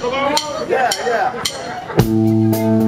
Come on. Yeah, yeah.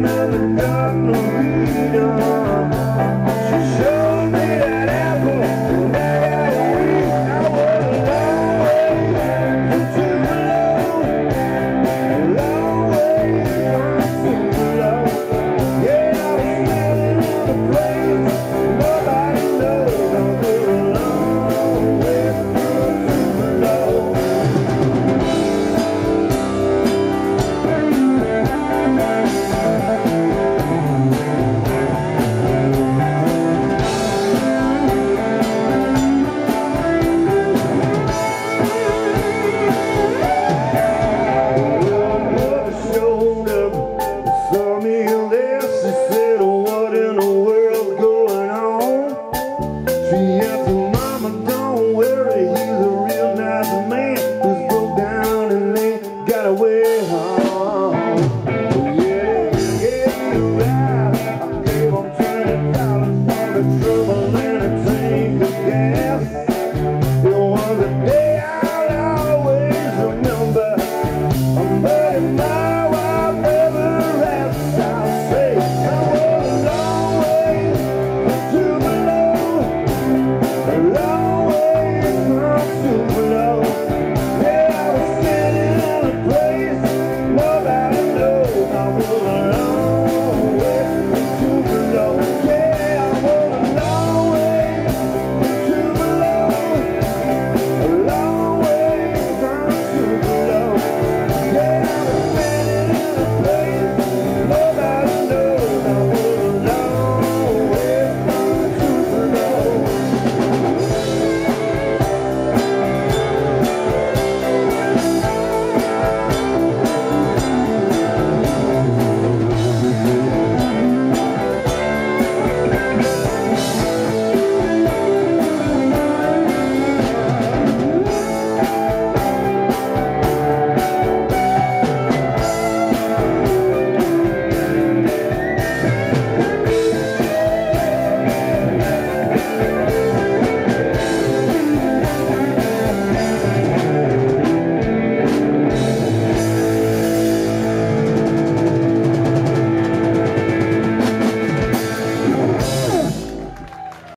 never got no home.